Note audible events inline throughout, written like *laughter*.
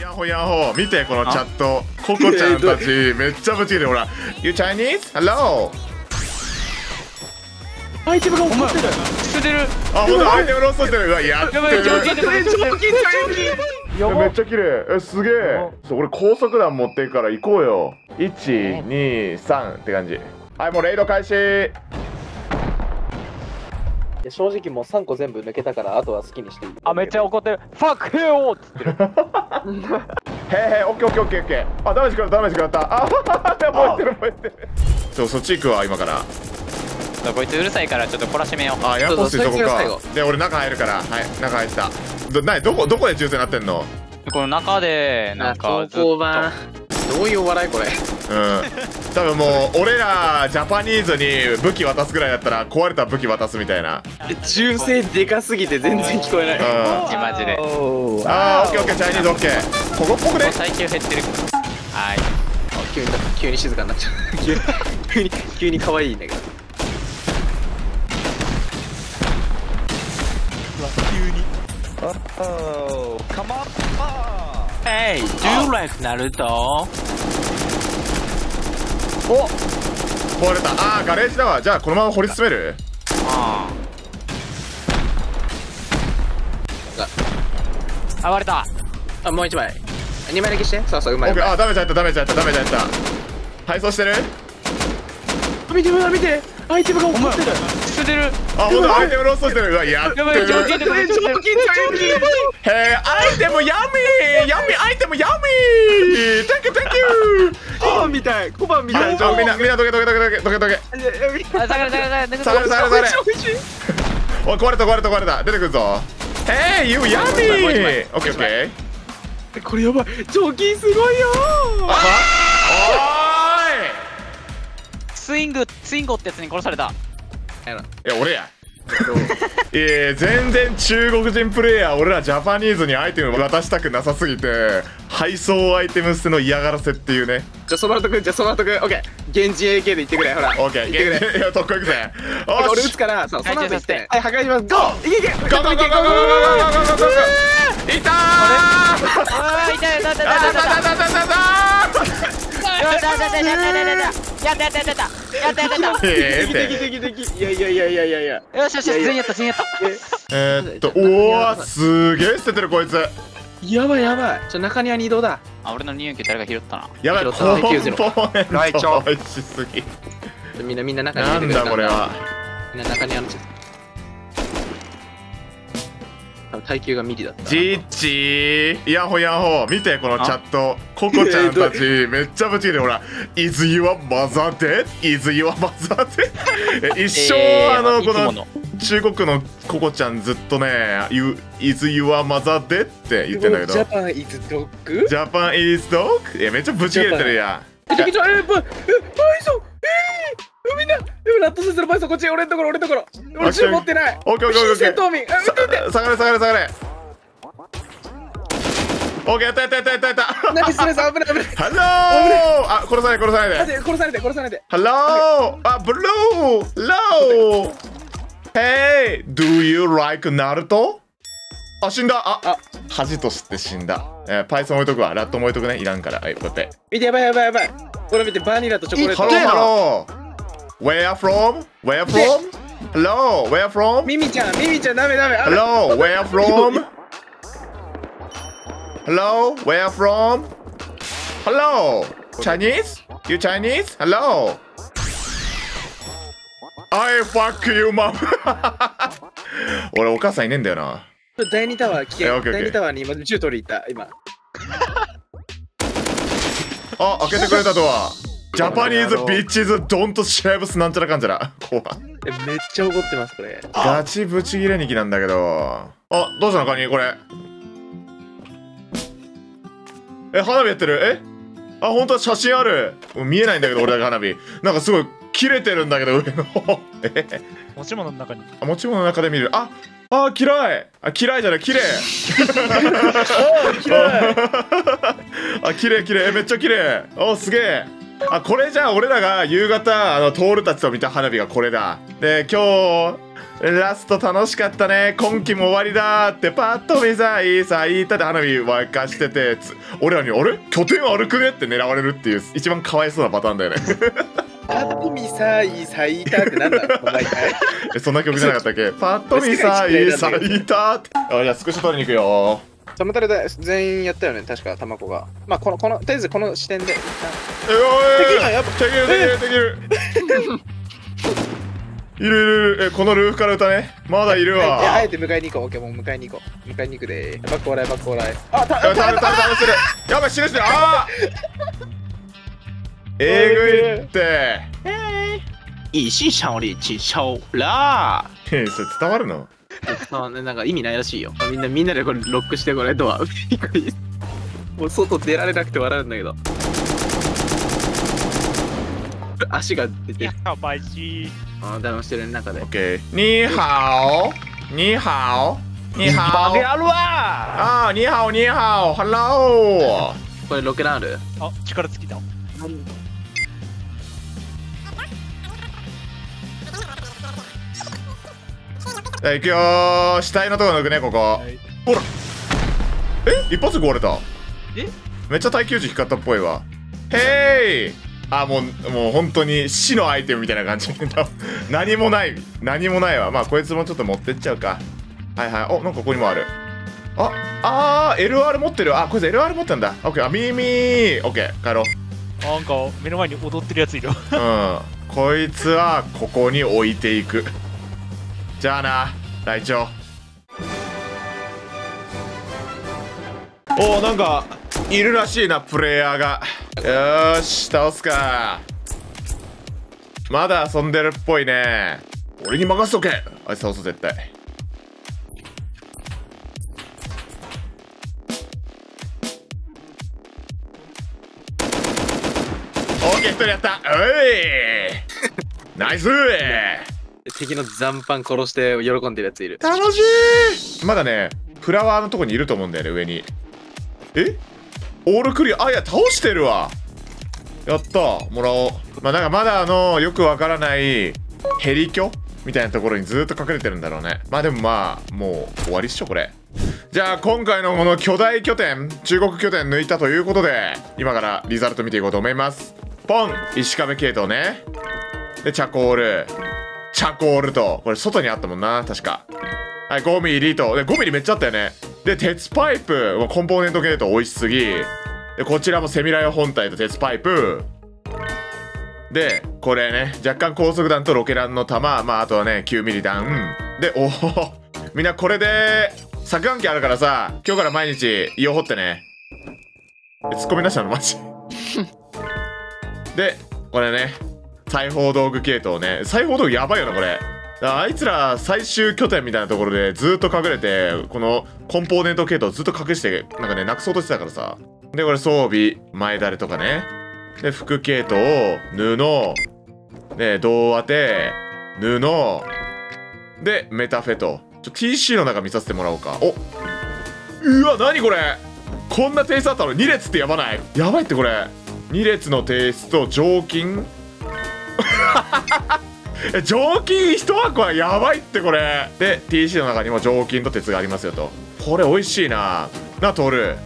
ヤホヤホ見てこのチャット。ココちゃんたちめっちゃぶち切れる。ほら You Chinese? Hello? アイテムが起こってる。捨ててる。あほんとアイテムロストしてる。うわやってやばいる条件でえ超金超金えめっちゃ綺麗えすげえそう俺高速弾持っていくから行こうよ123って感じはいもうレイド開始へ正直もう3個全部抜けたからあとは好きにしていい。あめっちゃ怒ってる。ファックヘオーっつってる。*laughs* へえオッケーオッケーオッケーオッケー。あダメージ食らったダメージ食らった。あ燃えてる燃えてる。そうそっち行くわ今から。こいつうるさいからちょっと懲らしめよう。あエアポストそこか。後で俺中入るから。はい中入った。どなにどこどこで抽選なってんの？この中でなんかずっと。版どういうお笑いこれ？うん。多分もう俺らジャパニーズに武器渡すぐらいだったら壊れた武器渡すみたいな。銃声でかすぎて全然聞こえない。うん。マジマジで。おーあーオッケーオッケーチャイニーズオッケー。ここっぽくね。最強減ってるはい。急に急に静かになっちゃう。急に急に急に可愛いんだけど Hey do you like Naruto? お壊れた。あーガレージだわ。じゃあこのまま掘り進める？ああ割れた。あもう一枚。2枚だけして。そうそううまい。うまいあーダメージ入ったダメージ入ったダメージ入った配送してる？あ見て見て見て。アイテムが起こってる。捨ててる。あほんとアイテムロストしてる。うわやってやばいる。条件で超金超金へえアイテムヤミー。ヤミーアイテムヤミー。Thank you Thank you 小判みたい。小判みたい。あちょみんなみんなどけどけどけどけどけ。どけあ下がれ下がれ下下がれ下がれ。下がれおい壊れた壊れた壊れた。出てくるぞ。Hey you ヤミーオッケーオッケーこれやばい。超金すごいよ。あはスイングスインゴってやつに殺されたおーいいや俺や。いや全然中国人プレイヤー俺らジャパニーズにアイテム渡したくなさすぎて配送アイテム捨ての嫌がらせっていうね。じゃあそばとくんじゃあそばとくん。オッケー。現地 AK で言ってくれ。ほら。オッケー。言ってくれ。いや特攻いくぜ。*laughs* おし。俺撃つからそうその後言って。はい破壊します。ゴー！いけいけゴー！ゴー！ゴー！ゴー！ゴー！ゴー！ゴー！ゴー！ゴー！ゴー！ゴー！いたー！あー！痛い痛い痛い痛い痛い痛いあたたたたたたやったやったやったやったやったやったやったやったやったやったやったえ敵敵敵敵いやいやいやいやいやいやよしよし全員やった全員やったえーっとおおすげえ捨ててるこいつやばいやばいちょ中庭に移動だあ俺の入球誰か拾ったなやばいコン拾ったポーネント美味しすぎみんなみんな中になん入れてくれだこれはみんな中庭の多分耐久がミリだったジッチー。ヤホヤホ見てこのチャット。ココちゃんたち *laughs* めっちゃぶち切れ。るほら「Is your mother dead? Is your mother dead? え」*laughs* 一生、えーあのこの中国のココちゃんずっとね「You- Is your mother dead?」って言ってんだけど。ジャパンイズドッグ？ジャパン is dog? いやめっちゃぶち切れてるやん。え、敵じゃん、え、みんな、えラットスするバイソン、こっち、俺のところ、俺のところ。俺銃持ってない。オッケーオッケーオッケー戦闘民、あ、撃って撃って。さ下がれ下がれ下がれ。オッケーやったやったやったやったやった。ナイスナイス、危ない危ない。ハローあ殺さない殺さないで。殺されて、殺されて。ハローあブルーロー Hey do you like Naruto? あ死んだ。ああ。恥として死んだ。えー、Python 置いとくわ。ラットも置いとくね。いらんから。はいこうやって。見て、やばいやばいやばい。俺見て、バニラとチョコレート。ハローハロー Where from? Where from? Hello, where from? Hello, where from? Hello, where from? Hello, Chinese? You Chinese? Hello. I fuck you, mom. *laughs* 俺お母さんいねえんだよな。第二タワー危険。第二タワーに今銃取り行った今。あ、開けてくれたドア。ジャパニーズビッチズドントシェーブスなんちゃらかんちゃら。めっちゃ怒ってます、これ。ガチブチギレニキなんだけど。あ、どうしたのカニ？これ。え、花火やってる？え？あ、本当は写真ある。見えないんだけど、俺だけ花火。なんかすごい切れてるんだけど、上の方。え？持ち物の中にあ持ち物の中で見る。あ、あ、嫌い。あ、嫌いじゃない、綺麗。*laughs* *laughs* あ、綺麗綺麗。えめっちゃ綺麗。お、すげえ。あ、これじゃあ俺らが夕方、あの、トールたちと見た花火がこれだ。で、今日、ラスト楽しかったね。今期も終わりだってパッと見さいさいたで花火沸かしててつ俺らに「あれ？拠点悪くね?」って狙われるっていう一番かわいそうなパターンだよね。パッと見さい咲いたってなんだ毎回 *laughs* えそんな曲じゃなかったっけ？パッと見さいさいたって。あじゃあスクショ取りに行くよサムタレで全員やったよね確か卵が。まあこのこのとりあえずこの視点で一えおい敵がやっぱ敵いる敵いる敵いる。いるいるいる。えこのルーフから歌ね。まだいるわ。あえて迎えに行こうオッケーもう迎えに行こう。迎えに行くで。バックオーライバックオーライ。あたた倒れた倒れてる。やばい死ぬ死ぬ。あー。*laughs* えぐいって。一心小力气抽啦。えそれ伝わるの？あね、なんか意味ないらしいよ。みんなみんなでこれロックしてこれドア。*laughs* もう外出られなくて笑うんだけど。足が出てる。好白痴。あダウンしてる中で。OK 你好你好你好野郎ああ你好你好 Hello これロケランある？あ、力尽きた。じゃあ行くよー。死体のとこ抜くねここ。はい。ほら。え？一発で壊れた。え？めっちゃ耐久値光ったっぽいわ。へい。あもうもう本当に死のアイテムみたいな感じ。*laughs* 何もない。何もないわ。まあこいつもちょっと持ってっちゃうか。はいはい。おなんかここにもある。ああー LR 持ってる。あこいつ LR 持ってんだ。オッケー。あ耳オッケー。帰ろう。なんか目の前に踊ってるやついる。うん。こいつはここに置いていくじゃあなライチョウ。おなんかいるらしいなプレイヤーが。よーし倒すか。まだ遊んでるっぽいね。俺に任せとけ。あいつ倒そう絶対。オーケー一人やった。おい。ナイス。敵の残飯殺して喜んでるやついる。楽しいまだねフラワーのとこにいると思うんだよね上に。え？オールクリア？あいや倒してるわ。やった。もらおう。まあなんかまだあのよくわからないヘリキョみたいなところにずっと隠れてるんだろうね。まあでもまあもう終わりっしょこれ。じゃあ今回のこの巨大拠点中国拠点抜いたということで今からリザルト見ていこうと思います。ポン！石壁系統ね。でチャコール。チャコールとこれ外にあったもんな確か。はい5ミリと。で5ミリめっちゃあったよね。で鉄パイプコンポーネント系統美味しすぎ。でこちらもセミライオ本体と鉄パイプ。でこれね若干高速弾とロケランの弾まああとはね9ミリ弾。でおおみんなこれで削岩機あるからさ今日から毎日胃を掘ってね。えツッコミなしなのマジ。でこれね裁縫道具系統ね。裁縫道具やばいよなこれ。あいつら最終拠点みたいなところでずっと隠れてこのコンポーネント系統ずっと隠してなんかねなくそうとしてたからさ。でこれ装備前だれとかね。で服系統布で胴当て布でメタフェと。ちょ TC の中見させてもらおうか。おうわ何これ。こんなテイストあったの？2列ってやばない？やばいってこれ。2列のテイスト常勤？常勤1箱はやばいってこれ。で TC の中にも常勤と鉄がありますよと。これ美味しいな。なトル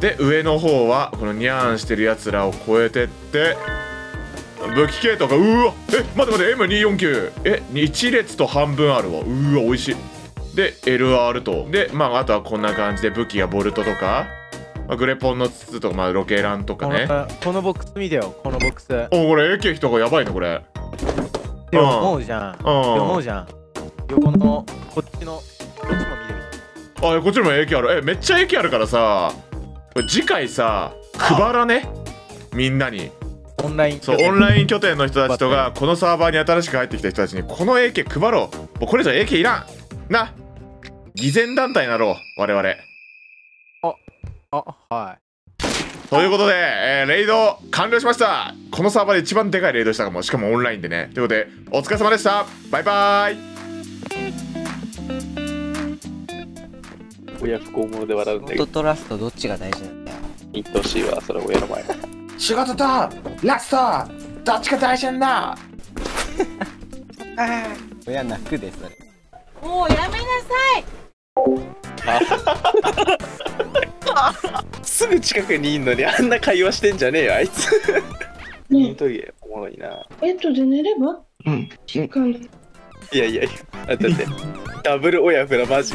で上の方はこのニャーンしてるやつらを超えてって武器系統がうわえ待って待って M249 え1列と半分あるわ。うわ美味しい。で LR と。でまああとはこんな感じで武器がボルトとか、まあグレポンの筒とか、まあ、ロケランとかこねのこのボックス見てよこのボックス。っておこれ AK 人がやばいねこれ。思うじゃん。って思ううじゃん。横のこっちのこっちも見てみて。んあこっちにも AK ある。えめっちゃ AK あるからさ次回さ配らね？みんなに。オンラインそうオンライン拠点の人たちとか *laughs* このサーバーに新しく入ってきた人たちにこの AK 配ろう。もうこれ以上 AK いらん。な。偽善団体になろう我々。あはい。ということで、えーレイド完了しました。このサーバーで一番でかいレイドしたかも。しかもオンラインでね。ということでお疲れ様でした。バイバイ。親不孝者で笑うんだけどとラストどっちが大事なんだよ。言ってほしいわそれ親の前。仕事とラストどっちが大事なんだ。*laughs* 親泣くでそれ。もうやめなすぐ近くにいんのにあんな会話してんじゃねえよあいつ。ねイントゲおもろいな。ベッドで寝れば？うん。時間いやいやいやだって。ダブル親フラマジ